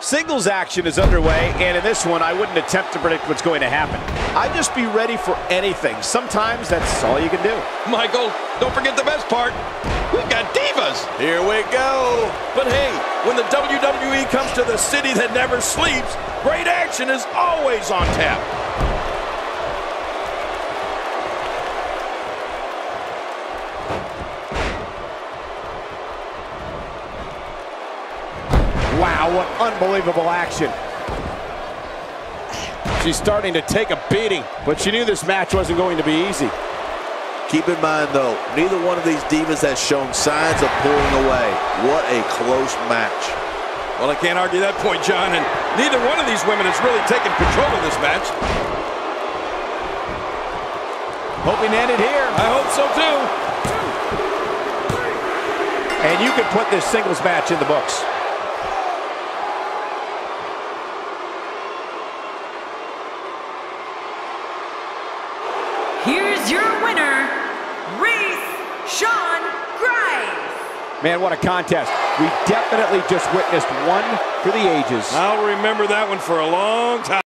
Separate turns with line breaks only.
singles action is underway, and in this one, I wouldn't attempt to predict what's going to happen. I'd just be ready for anything. Sometimes that's all you can do.
Michael, don't forget the best part. We've got divas.
Here we go. But hey, when the WWE comes to the city that never sleeps, great action is always on tap.
Wow, what unbelievable action. She's starting to take a beating, but she knew this match wasn't going to be easy.
Keep in mind, though, neither one of these divas has shown signs of pulling away. What a close match.
Well, I can't argue that point, John, and neither one of these women has really taken control of this match.
Hoping to end it here.
I hope so, too.
And you can put this singles match in the books.
Here's your winner, Reese Sean Grimes.
Man, what a contest. We definitely just witnessed one for the ages.
I'll remember that one for a long time.